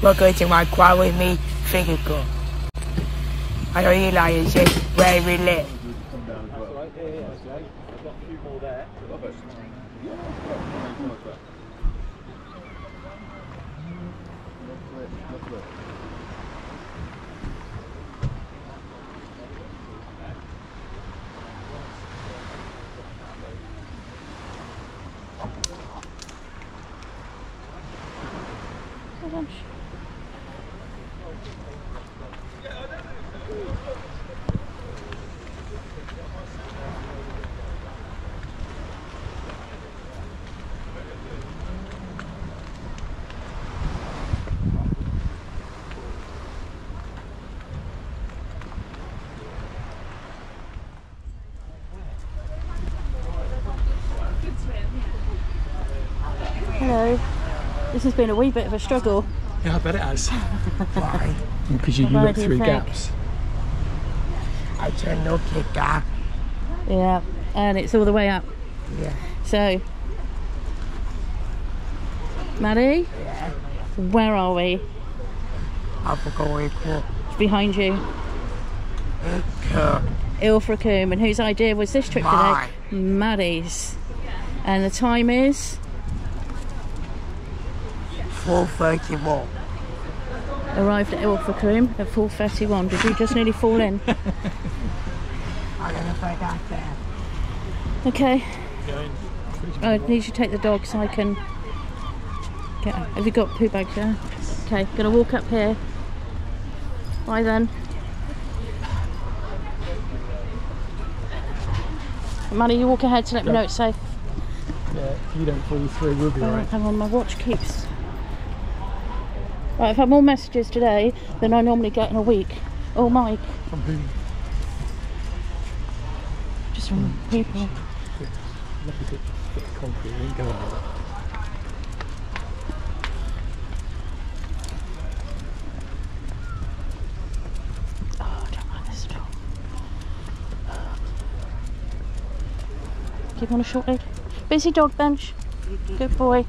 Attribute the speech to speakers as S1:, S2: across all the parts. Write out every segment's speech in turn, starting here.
S1: Welcome to my quad with me, finger girl. I know you like it, just very lit.
S2: Hello. This has been a wee bit of a struggle.
S3: Yeah, I bet it has.
S1: Why?
S3: Because you, you
S2: Why
S3: look through
S2: think?
S3: gaps.
S1: I turn no kick out.
S2: Yeah, and it's all the way up.
S1: Yeah.
S2: So, Matty,
S1: Yeah.
S2: where are we?
S1: I forgot what it's called.
S2: It's behind you.
S1: Cool.
S2: Ilfracombe. And whose idea was this trip
S1: Mine.
S2: today? Matty's. And the time is
S1: 431.
S2: arrived at Ilfracombe at 4.31. Did you just nearly fall in?
S1: I'm gonna find out there.
S2: Okay. I need you to take the dog so I can get. Have you got poo bags? Yeah. Okay. Gonna walk up here. Bye then. Manny, you walk ahead to let me know it's safe.
S3: Yeah, if you don't fall through, we'll be
S2: Oh,
S3: alright.
S2: hang on, my watch keeps. Right, I've had more messages today than I normally get in a week. Oh, Mike,
S3: From whom?
S2: just from people.
S3: Lucky bit, bit of concrete, we ain't going on.
S2: Oh, I don't like this at all. Keep on a short lead. Busy dog bench. Good boy.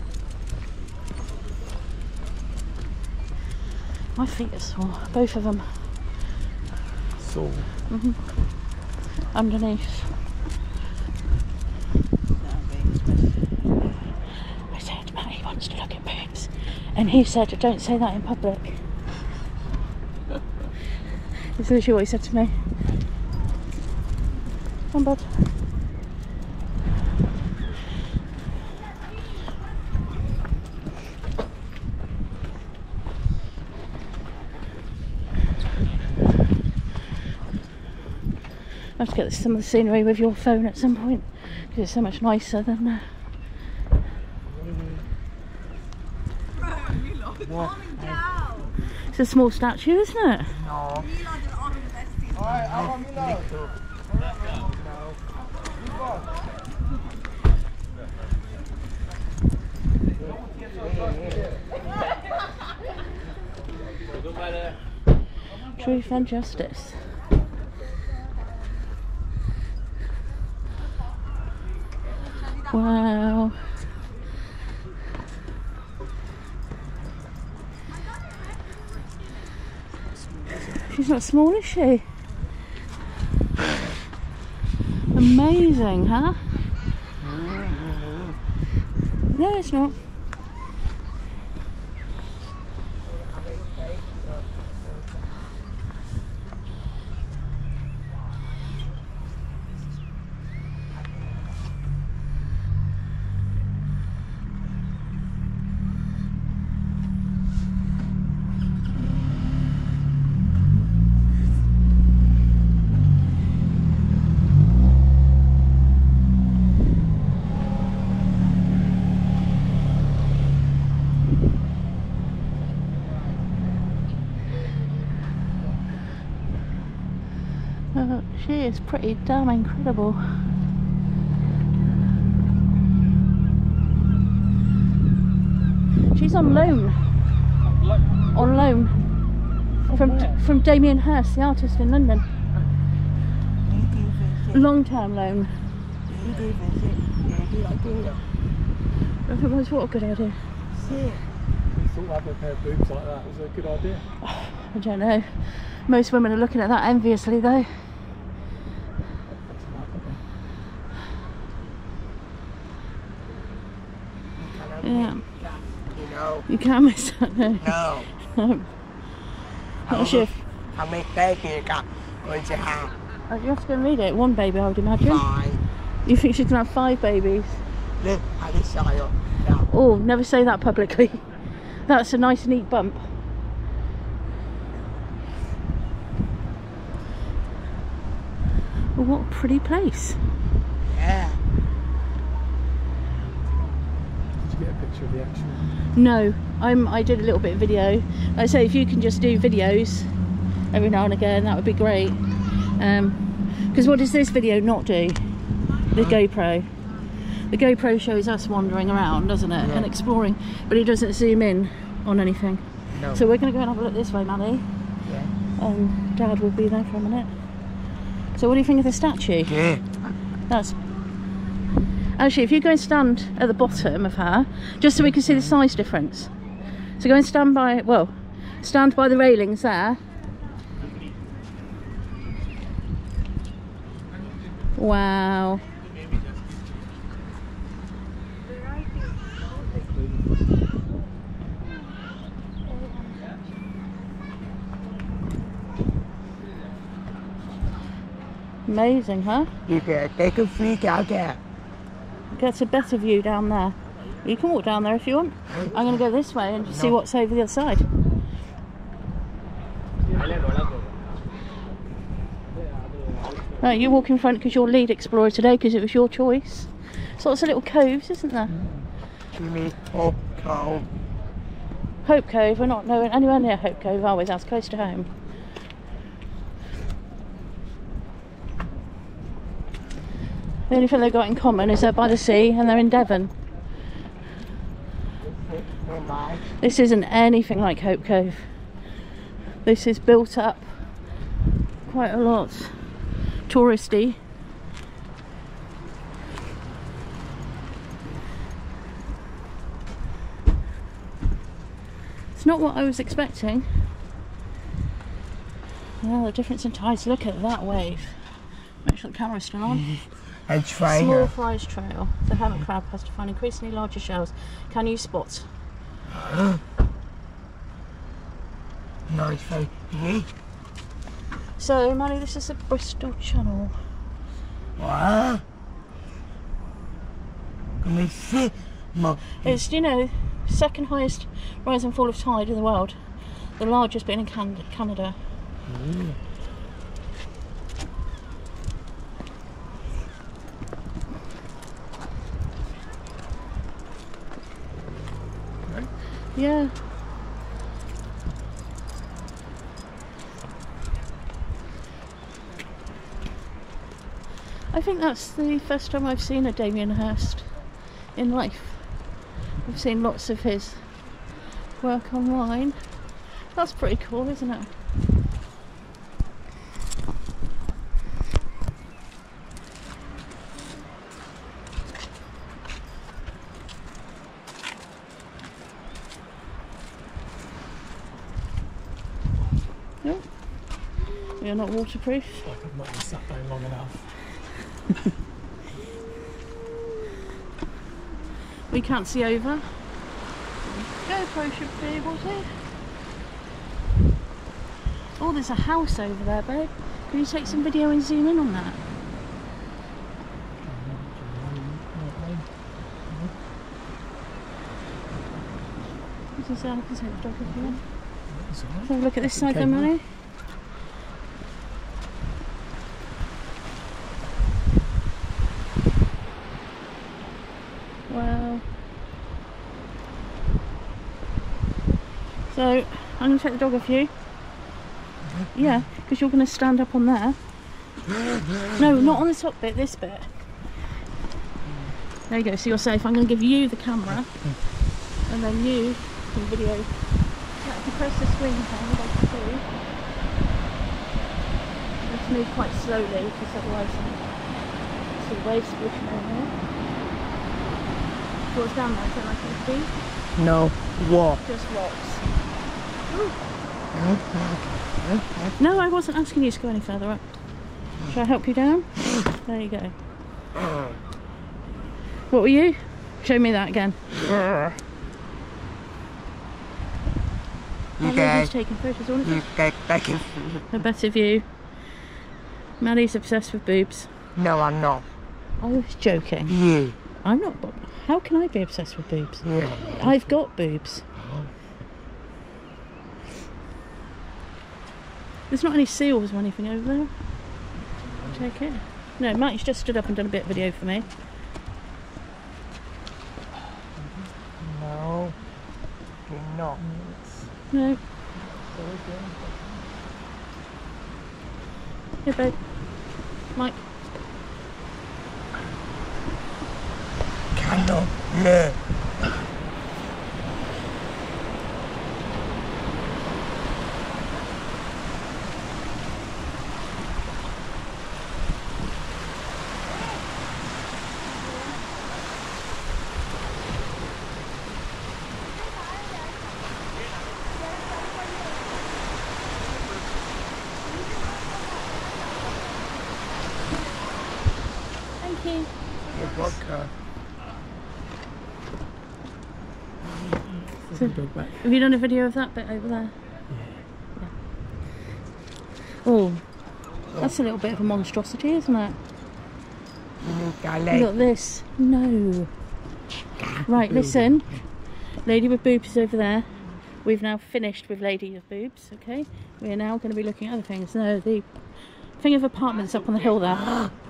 S2: My feet are sore, both of them
S3: So, mm-hmm.
S2: underneath. I said, Matt, he wants to look at boobs. And he said, don't say that in public. That's literally what he said to me. Come on, bud. Get some of the scenery with your phone at some point because it's so much nicer than. Uh... It's a small statue, isn't it?
S1: No.
S2: Truth and justice. Wow. She's not small, is she? Amazing, huh? No, it's not. Uh, she is pretty damn incredible. She's on loan. On loan. From from Damien Hirst, the artist in London. Long term loan. I think that's what a good idea.
S3: having a pair of boobs like that was a good idea.
S2: I don't know. Most women are looking at that enviously though. Yeah,
S1: You know,
S2: you can miss that. No,
S1: no.
S2: no. Not a shift.
S1: How many babies you got going to have?
S2: Oh, You have to go and read it. One baby, I would imagine.
S1: Five.
S2: You think she's gonna have five babies?
S1: Look at the soil. Now,
S2: Oh, never say that publicly. That's a nice, neat bump. Oh, what a pretty place.
S1: yeah.
S3: Did you get a picture of the actual?
S2: No, I'm. I did a little bit of video. Like I say if you can just do videos every now and again, that would be great. Because what does this video not do? The GoPro. The GoPro shows us wandering around, doesn't it, and exploring, but it doesn't zoom in on anything.
S1: No.
S2: So we're going to go and have a look this way, Manny.
S1: Yeah.
S2: Um, Dad will be there for a minute. So what do you think of the statue?
S1: Yeah.
S2: That's actually if you go and stand at the bottom of her, just so we can see the size difference. So go and stand by well, stand by the railings there. Wow. Amazing, huh?
S1: You can take a freak out there.
S2: Gets a better view down there. You can walk down there if you want. I'm going to go this way and see what's over the other side. No, you walk in front because you're lead explorer today because it was your choice. There's lots of little coves, isn't there?
S1: Give me oh, oh.
S2: Hope Cove, we're not nowhere, anywhere near Hope Cove, are we? That's close to home. The only thing they've got in common is they're by the sea and they're in Devon. This isn't anything like Hope Cove. This is built up quite a lot. Touristy. It's not what I was expecting. Well, the difference in tides. Look at that wave. Make sure the camera's still on.
S1: And
S2: Small flies trail. The hermit crab has to find increasingly larger shells. Can you spot?
S1: Nice face. Me?
S2: So, Manny, this is the Bristol Channel.
S1: What? Let me see.
S2: It's, you know, second highest rise and fall of tide in the world. The largest being in Can- Canada. Yeah. I think that's the first time I've seen a Damien Hirst in life. I've seen lots of his work online. That's pretty cool, isn't it? Nope. You're not waterproof.
S3: Like I've not been sat down long enough.
S2: We can't see over. GoPro should be able to. Oh, there's a house over there, babe. Can you take some video and zoom in on that? You can say I can take the dog if you want.
S3: That's all right.
S2: Have a look at this side
S3: Okay,
S2: then,
S3: well.
S2: Manny. Wow. So, I'm take the dog off you. Yeah, because you're going to stand up on there. No, not on the top bit, this bit. There you go, so you're safe. I'm going to give you the camera, and then you can video. Yeah, if you press the screen down, like do, let's move quite slowly because otherwise I see waves splashing over here. If it was down there, is that like a
S1: No. What?
S2: Just rocks. No, I wasn't asking you to go any further up. Shall I help you down? There you go. What were you? Show me that again. Lily's taking photos. All of
S1: you guys, I can.
S2: A better view. Matty's obsessed with boobs.
S1: No, I'm not.
S2: I was joking.
S1: You.
S2: I'm not. How can I be obsessed with boobs?
S1: Yeah.
S2: I've got boobs. There's not any seals or anything over there. Take it. No, Mike's just stood up and done a bit of video for me.
S1: No. You're not.
S2: No. Here, babe. Mike.
S1: Cannot. No.
S2: Thank you.
S1: Your vodka.
S3: Let's go back.
S2: Have you done a video of that bit over there? Yeah. Oh, oh. that's a little bit of a monstrosity, isn't it? Oh, Look
S1: Gale.
S2: at this. No. Right, listen. Lady with boobs is over there. We've now finished with Lady with boobs, okay? We are now going to be looking at other things. No, the thing of apartments up on the hill there.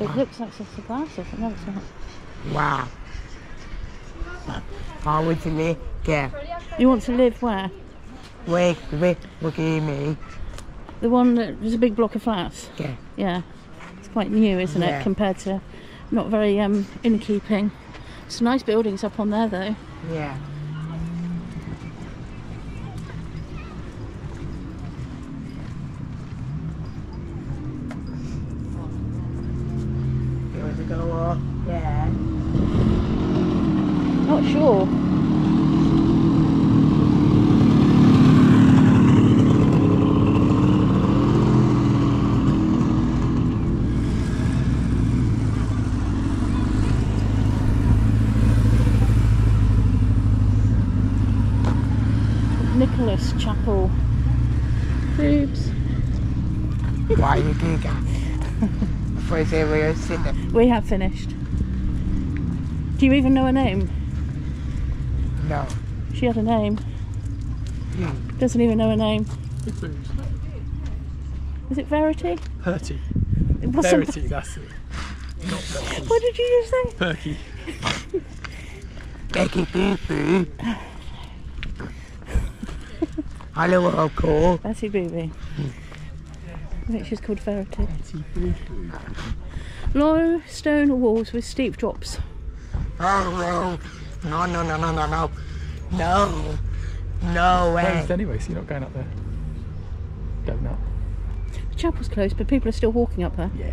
S2: It looks like it's a glass or something. No, it's not.
S1: Wow. How would you live? Yeah.
S2: You want to live where?
S1: Wait, wait, look at me.
S2: The one that there's a big block of flats.
S1: Yeah.
S2: Yeah, it's quite new, isn't
S1: Yeah.
S2: it, compared to not very um, in keeping. Some nice buildings up on there though.
S1: Yeah. You want to go up? Yeah.
S2: Not sure. Nicholas Chapel. Boobs.
S1: Why you do that? For you say we were sitting.
S2: We have finished. Do you even know her name?
S1: No.
S2: She had a name.
S1: Hmm.
S2: Doesn't even know her name. Is it Verity?
S3: Perty.
S2: It wasn't.
S3: Verity, that's it. Not Perky.
S2: What did you just say?
S3: Perky.
S1: Becky Boo Boo. Hello, Uncle.
S2: Betty Booby. I think she's called Verity.
S3: Perty boo boo.
S2: Low stone walls with steep drops.
S1: Oh, no. No, no, no, no, no, no. No. No way.
S3: Closed anyway, so you're not going up there. Going up.
S2: The chapel's closed, but people are still walking up there.
S3: Yeah,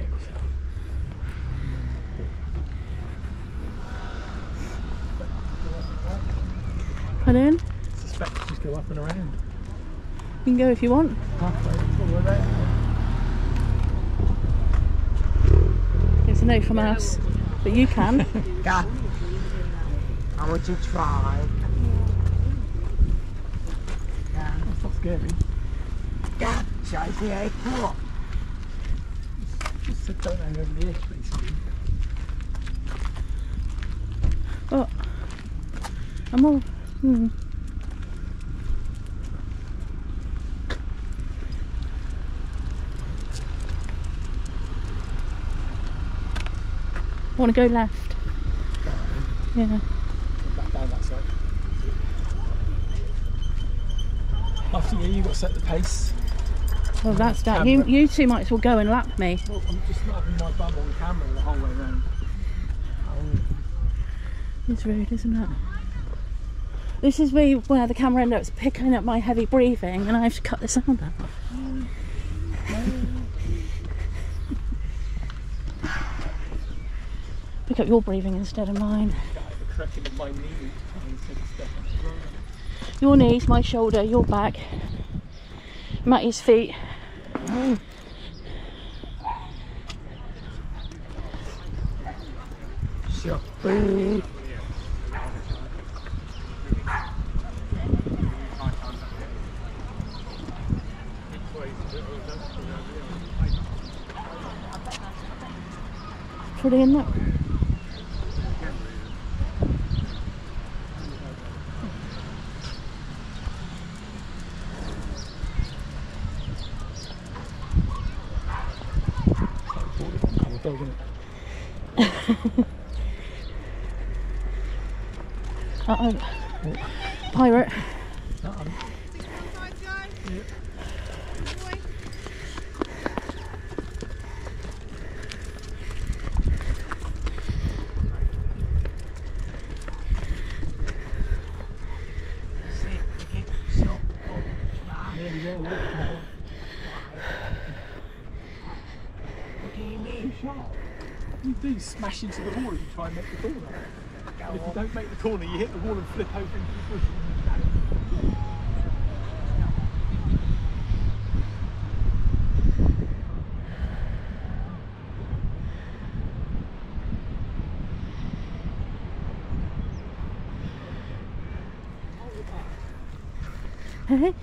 S3: of
S2: in.
S3: I suspect you just go up and around.
S2: You can go if you want.
S3: Halfway, all the way around.
S2: It's a no from us, but you can.
S1: Yeah. I want you to try.
S3: That's not scary.
S1: Yeah. Shall I see a cool?
S3: Just sit down over the edge, basically.
S2: oh, I'm all. Hmm. Want to go left. Yeah.
S3: Back down that side. After you, you've got to set the pace.
S2: Well, that's that. You, you two might as well go and lap me.
S3: Well, I'm just not having my bum on camera the whole way around.
S2: It's rude, isn't it? This is where, where the camera ends up picking up my heavy breathing and I have to cut the sound out. Mm. Pick up your breathing instead of mine. Your knees, my shoulder, your back. Matty's feet.
S1: Breathe.
S2: Pretty in that.
S3: Kind of dog, isn't it?
S2: Uh oh. Pirate.
S3: You do smash into the wall if you try and make the corner. And if you don't make the corner, you hit the wall and flip over into the bush.
S2: Hey?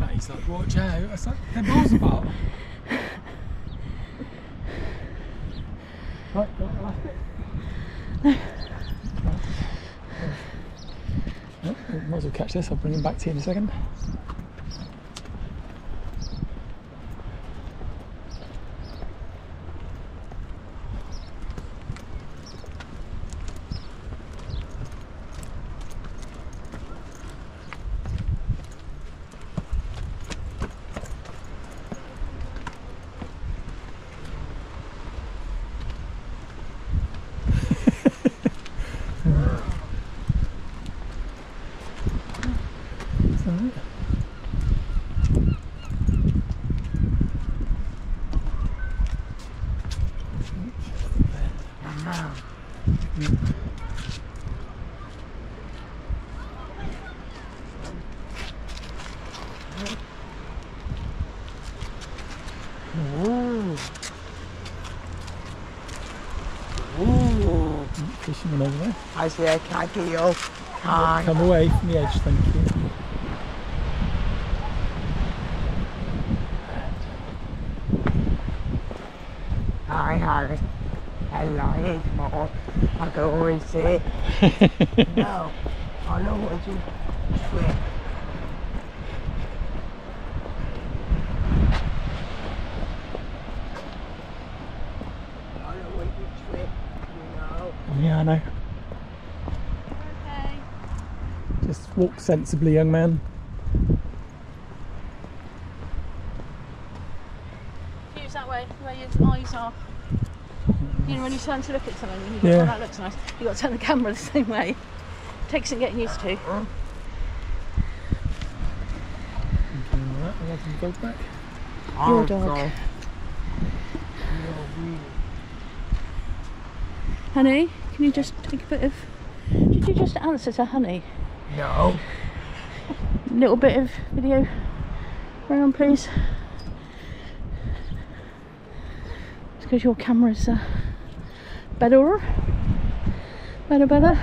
S3: That he's like, watch out. I was like, they're miles apart. Right, got the last bit. Right, we this. I'll bring him back to you in a second. It's all right.
S1: Ooh. Ooh.
S3: Fishing one over there.
S1: I see a. Hi.
S3: Come away from the edge, thank you.
S1: Hi, Harris. Hello, it's more. I can always see. No, I know what you swear. I know what you swear, you know.
S3: Yeah, I know. Just walk sensibly, young man.
S2: Views that way, where your eyes are. You know, when you turn to look at something, you go, oh,
S3: Yeah.
S2: oh, that looks nice. You've got to turn the camera the same way. It Takes some getting used to.
S3: Alright, I'll have go back.
S2: Your oh,
S1: dog.
S2: Honey, can you just take a bit of. Did you just answer to Honey?
S1: No.
S2: little bit of video round, please. It's because your camera's uh, better. Better, better.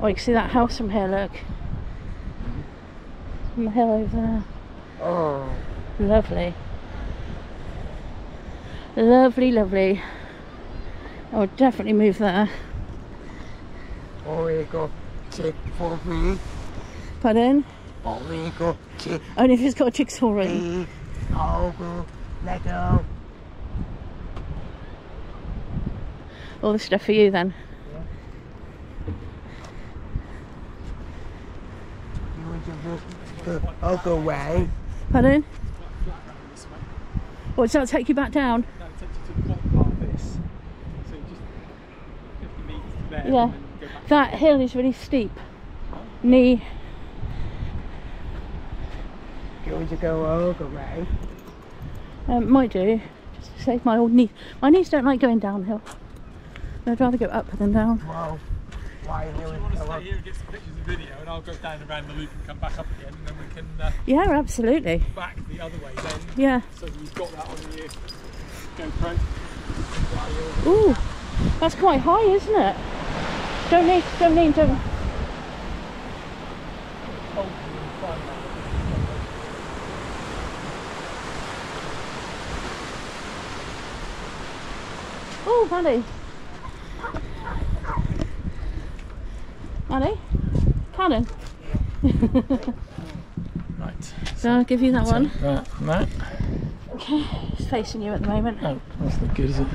S2: Oh, you can see that house from here, look. On the hill over there.
S1: Oh.
S2: Lovely. Lovely, lovely. I would definitely move there.
S1: Oh, we go check for me.
S2: Pardon?
S1: Oh, we go check.
S2: Only if it's got a jigsaw room.
S1: Please. Oh, go. Let go.
S2: All the stuff for you then.
S1: You want to go, go, oh, go away.
S2: Pardon? Or does that take you back down?
S3: No, it takes you to the bottom part of this. So just 50 metres to there
S2: Yeah.
S3: And then go back.
S2: That hill is really steep. Knee.
S1: You want to go, oh, go away.
S2: Um, might do. Just to save my old knee. My knees don't like going downhill. I'd rather go up than down.
S1: Well, why
S3: Do
S1: you
S3: you want to stay
S1: up?
S3: here and get some pictures and video, and I'll go down around the loop and come back up again, and then we can uh,
S2: Yeah, absolutely.
S3: back the other way then,
S2: Yeah.
S3: so you've got that on your GoPro.
S2: Ooh, that's quite high, isn't it? Don't need, don't need, don't.
S3: Oh, you'll find that.
S2: Matty. Matty? Cannon.
S3: Right.
S2: So I'll give you that one.
S3: That, that.
S2: Okay, it's facing you at the moment.
S3: Oh, that's not good, is it?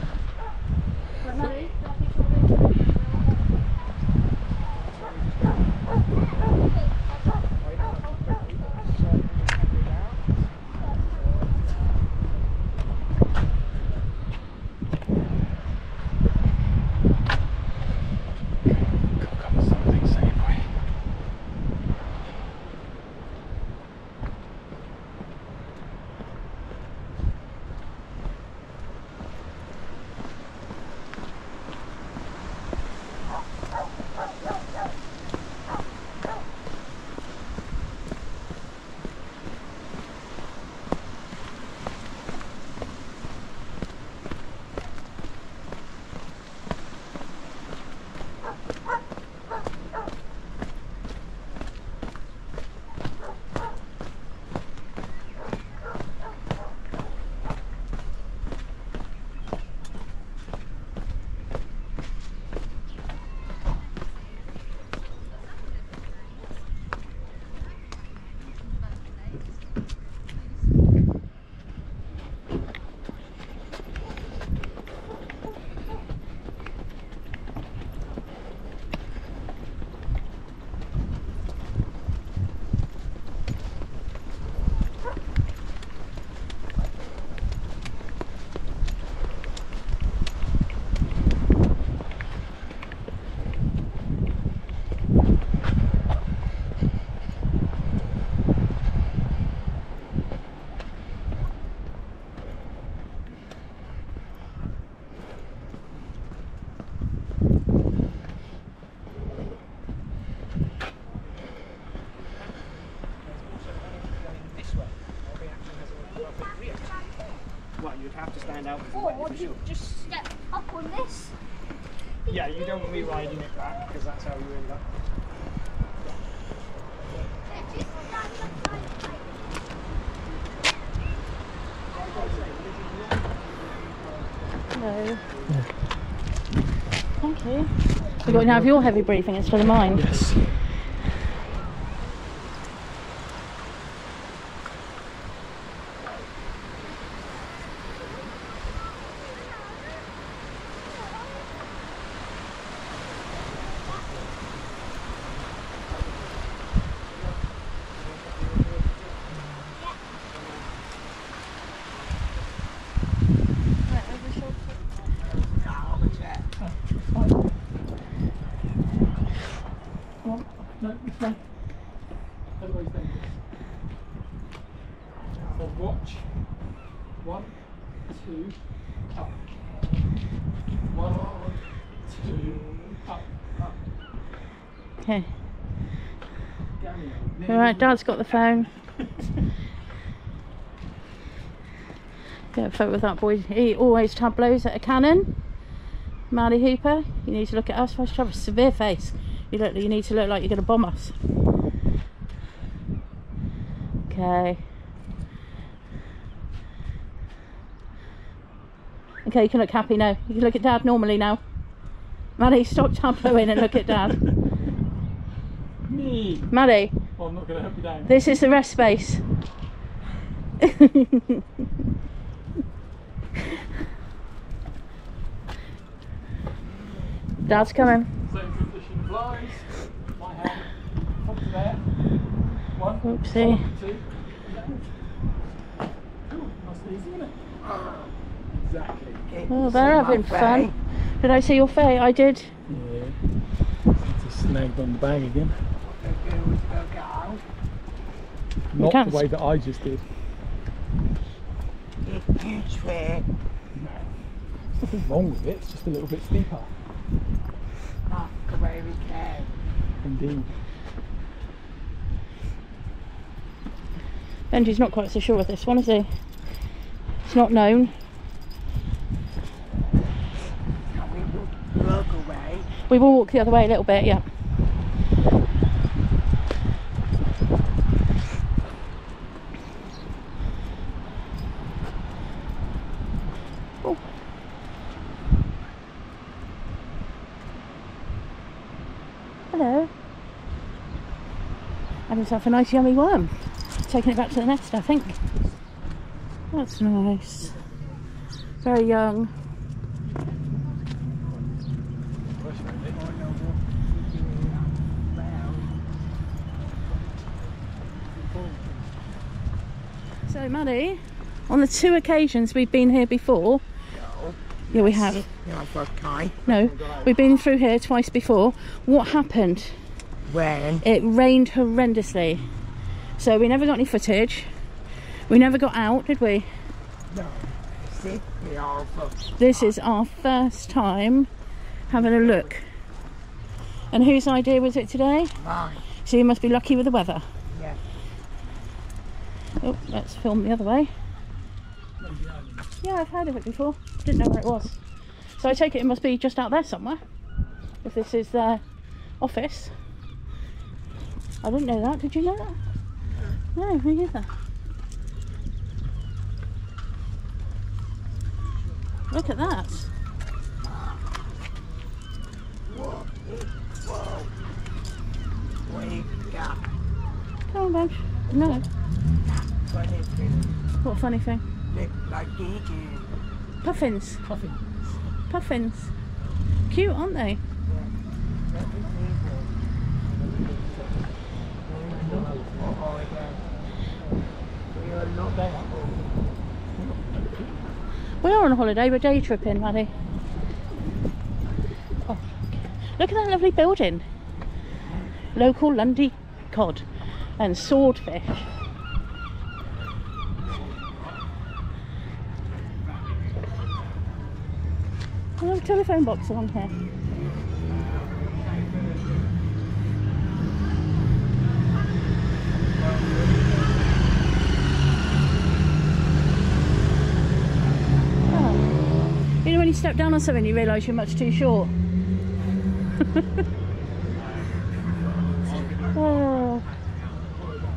S4: To stand out.
S5: Or ju- just step up on this.
S4: Yeah, you don't want me riding it back because that's how you end up.
S2: No. Thank you. You've got to have your heavy breathing instead of mine.
S3: Yes. No, this way. Otherwise dangerous. So watch. One, two, up. One, two, up, up.
S2: Okay.
S3: Down
S2: All right, Dad's got the phone. Get a photo of that boy. He always tableaus at a cannon. Matty Hooper, you need to look at us. Why should you have a severe face? You look. You need to look like you're going to bomb us. Okay. Okay, you can look happy now. You can look at Dad normally now. Matty, stop tableauing and look at Dad.
S3: Me.
S2: Matty,
S3: Oh, I'm not going to help you down.
S2: this is the rest space. Dad's coming.
S3: Same position flies. My hand. Up to there. One.
S2: Oopsie.
S3: Two. Ooh, nice and easy, isn't it? Exactly.
S2: Oh, they're having fun. Did I see your face? I did.
S3: Yeah. Just snagged on the bag again. Not the way that I just did.
S1: Swear.
S3: Nothing wrong with it, it's just a little bit steeper.
S1: Mark away we can.
S3: Indeed.
S2: Benji's not quite so sure with this one, is he? It's not known.
S1: We will.
S2: We will walk the other way a little bit, yeah. Oh. Hello. A nice yummy worm. Taking it back to the nest, I think. That's nice. Very young. So, Matty, on the two occasions we've been here before, yeah, we have.
S1: No,
S2: we've been through here twice before. What happened?
S1: When?
S2: It rained horrendously, so we never got any footage. We never got out, did we?
S1: No. See? We all for
S2: This is our first time having a look. And whose idea was it today?
S1: mine.
S2: So you must be lucky with the weather.
S1: Yeah.
S2: Oh, let's film the other way. Yeah, I've heard of it before. Didn't know where it was. So I take it it must be just out there somewhere. If this is their office. I didn't know that. Did you know that? No, me neither. Look at that. Come on, Benj. No.
S1: funny thing.
S2: What a funny thing.
S1: Like eating.
S2: Puffins. Puffins. Cute, aren't they? We are on holiday, we're day tripping, Matty. Oh, look at that lovely building. Local Lundy cod and swordfish. Oh, a telephone box along here. Oh. You know when you step down on something you realise you're much too short? oh.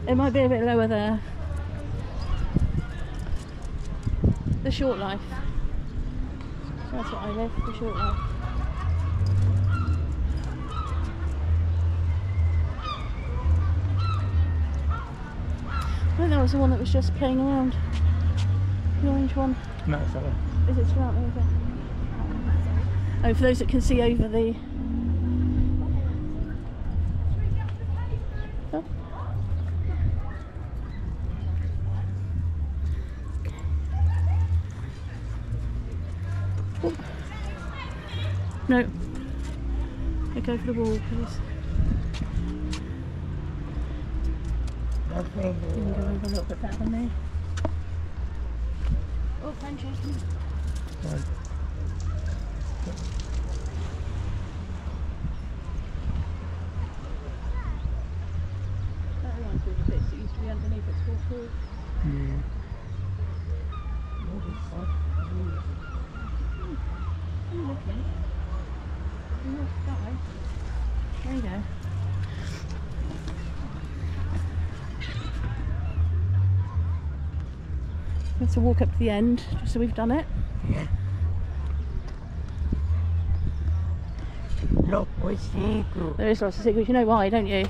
S2: It might be a bit lower there. The short life. That's what I live, the short life. I think that was the one that was just playing around. The orange one.
S3: No, fella.
S2: Is it still out there? Oh, for those that can see over the. Oh. Oh. No. I go for the wall, please. You can go over a little bit better than me. Oh, Benji. That reminds me of the bits that used to be underneath at school pool. Oh, lovely. Oh, that There you go. We have to walk up to the end just so we've done it.
S1: Yeah. Look, we see.
S2: There is lots of secrets. You know why, don't you?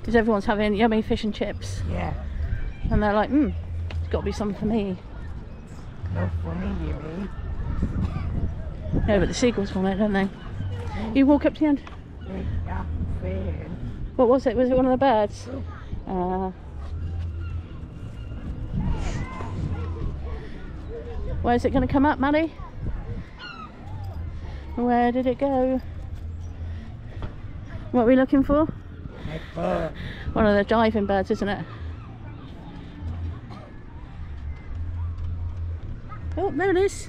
S2: Because everyone's having yummy fish and chips,
S1: Yeah.
S2: And they're like, hmm, it's got to be something for me.
S1: Look for me, you mean?
S2: No, but the seagulls want it, don't they? You walk up to the end. What was it? Was it one of the birds? Uh, where's it going to come up, Matty? Where did it go? What are we looking for? One of the diving birds, isn't it? Oh, there it is.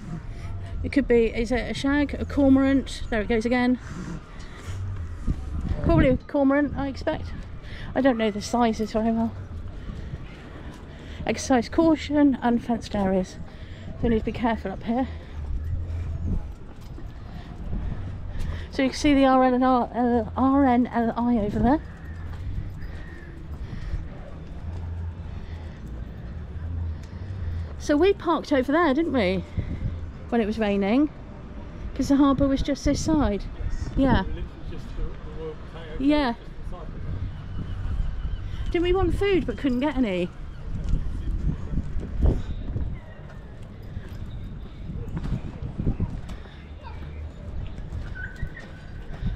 S2: It could be, is it a shag, a cormorant? There it goes again. Probably a cormorant, I expect. I don't know the sizes very well. Exercise caution, unfenced areas. So need to be careful up here. So you can see the RNLI, uh, RNLI over there. So we parked over there, didn't we? When it was raining. Because the harbour was just this side. Yeah.
S3: Just the, the Royal Potato.
S2: Yeah.
S3: just.
S2: Didn't we want food but couldn't get any?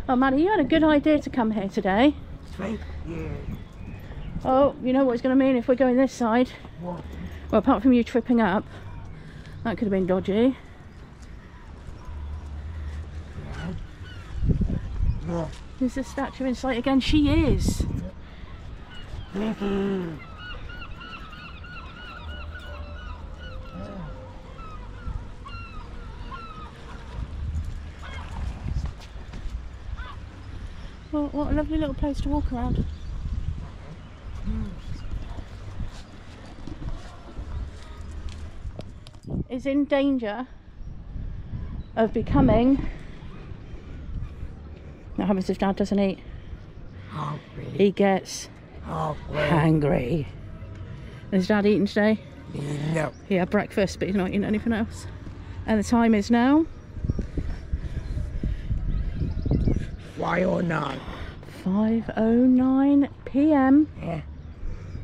S2: Oh, Matty, you had a good idea to come here today.
S1: Thank you.
S2: Oh, you know what it's going to mean if we're going this side?
S1: What?
S2: Well, apart from you tripping up, that could have been dodgy. Is the statue in sight again? She is. Well, what a lovely little place to walk around. Is in danger of becoming. What happens if Dad doesn't oh, eat?
S1: Hungry.
S2: He gets oh,
S1: Hungry.
S2: hangry. Is Dad eating today?
S1: No.
S2: He had breakfast, but he's not eating anything else. And the time is now
S1: Why or not?
S2: 5:09 p.m.
S1: Yeah.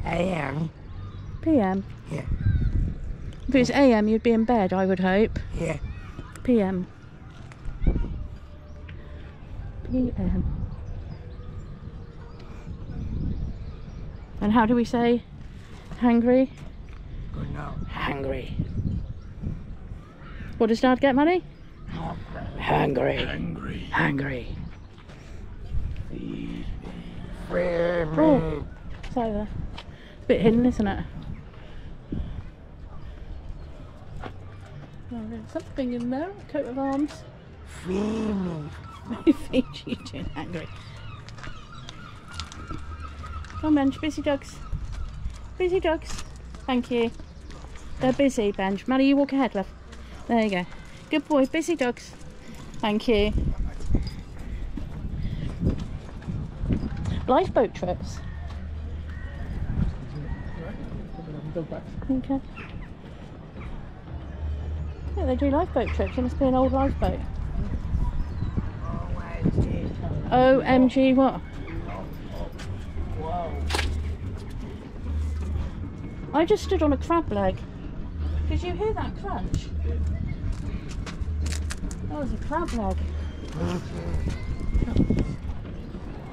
S1: Am.
S2: p.m.
S1: Yeah.
S2: If it was a.m., you'd be in bed, I would hope.
S1: Yeah.
S2: p.m. p.m. And how do we say hungry?
S1: Good now.
S2: Hungry. What does Dad get, money?
S1: Hungry.
S2: Hungry.
S3: Angry.
S2: Hungry. Oh. It's over. It's a bit hidden, isn't it? Oh, there's something in there. A coat of arms.
S1: Free me.
S2: Fiji doing angry. Come on, Benj. Busy dogs. Busy dogs. Thank you. They're busy, Benj. Matty, you walk ahead, love. There you go. Good boy. Busy dogs. Thank you. Lifeboat trips. Okay. Yeah, they do lifeboat trips. It must be an old lifeboat. OMG, what? I just stood on a crab leg. Did you hear that crunch? That was a crab leg.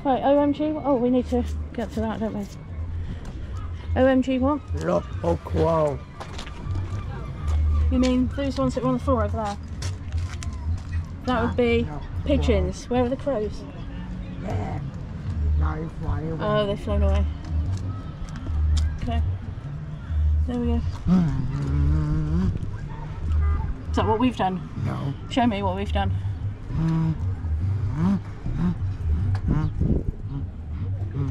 S2: Right, OMG, oh, we need to get to that, don't we? OMG, what?
S1: Look, oh, quo.
S2: You mean those ones that were on the floor over there? That would be
S1: No.
S2: pigeons. Where are the crows?
S1: Yeah. No, fly away.
S2: Oh, they've flown away. Okay. There we go. Is that what we've done?
S1: No.
S2: Show me what we've done.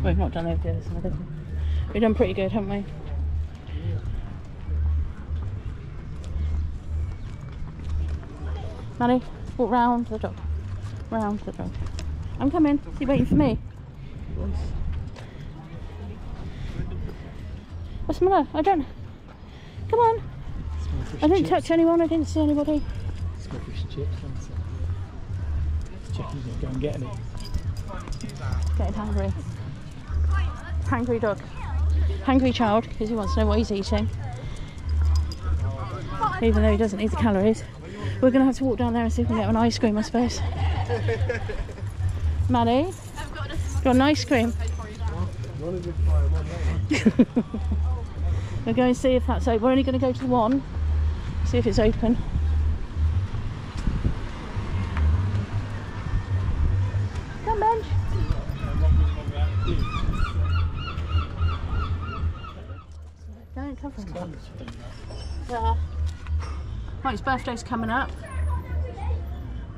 S2: We've not done over this, think. We've done pretty good, haven't we? Manny, walk round the dog. Round the dog. I'm coming. Is waiting for me? What's the matter? I don't. Come on. I didn't touch anyone. I didn't see anybody.
S3: Smell fish chips, it. Gonna go and get any.
S2: Getting hungry. Hungry dog. Hungry child because he wants to know what he's eating. Even though he doesn't need the calories. We're going to have to walk down there and see if we can get an ice cream, I suppose. Matty? Got an ice cream. We're going to see if that's open. We're only going to go to the one, see if it's open. Come, Benj. Don't cover him. Yeah. Right, his birthday's coming up.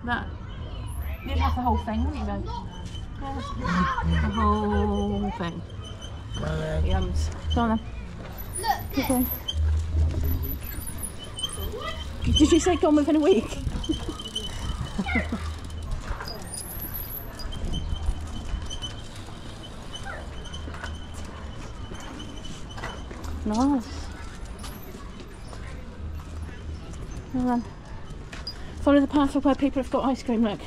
S2: That you'd have the whole thing, wouldn't you, babe? The whole thing. Yums. Go on then.
S5: Look,
S2: Keep going. Did you say gone within a week? nice. Follow the path of where people have got ice cream, look.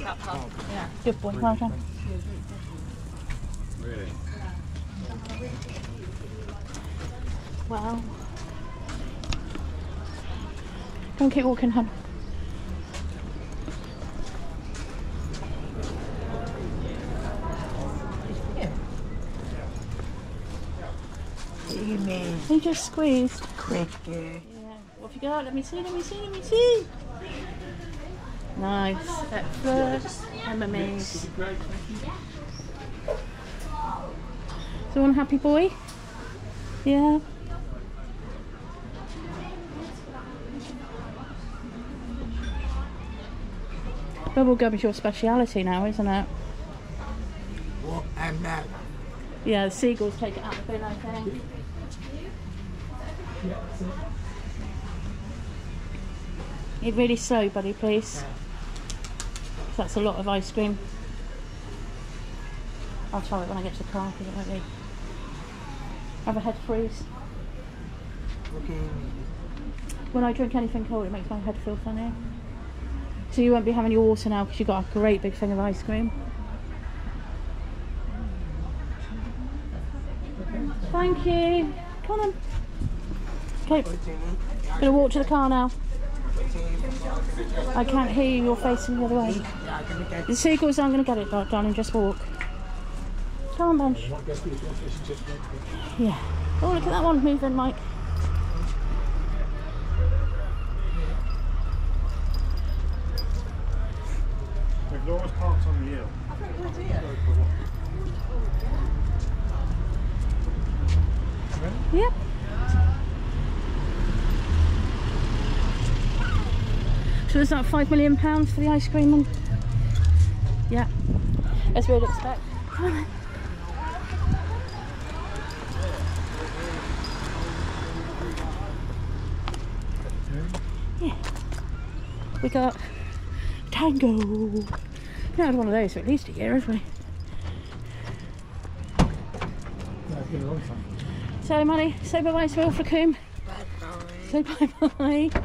S2: Yeah, good boy, well done. Wow. Go and keep walking, hon.
S1: You
S2: just squeezed.
S1: cricket?
S2: Yeah. Off you go. Let me see, let me see, let me see. Nice. At first, MMAs. So one happy boy? Yeah. Bubblegum is your speciality now, isn't it?
S1: What and that?
S2: Yeah, the seagulls take it out of the bin, I think. Eat really slow, buddy, please. That's a lot of ice cream. I'll try it when I get to the car because it won't be. Have a head freeze.
S1: Okay.
S2: When I drink anything cold, it makes my head feel funny. So you won't be having your water now because you've got a great big thing of ice cream. Thank you. Come on. Okay, gonna walk to the car now. I can't hear you, you're facing the other way.
S1: Yeah, I'm gonna get
S2: The seagulls aren't gonna get it, darling, just walk. Come on, Benj. Yeah. Oh, look at that one moving, Mike.
S3: Always parked on the hill.
S2: Yep. So is that five million pounds for the ice cream one? Yeah. As we'd expect. Come on then. Yeah. We got tango. We had one of those for at least a year, have we?
S3: That's been a long time.
S2: So, Manny, say bye bye to Ilfracombe.
S1: back on.
S2: Say bye bye.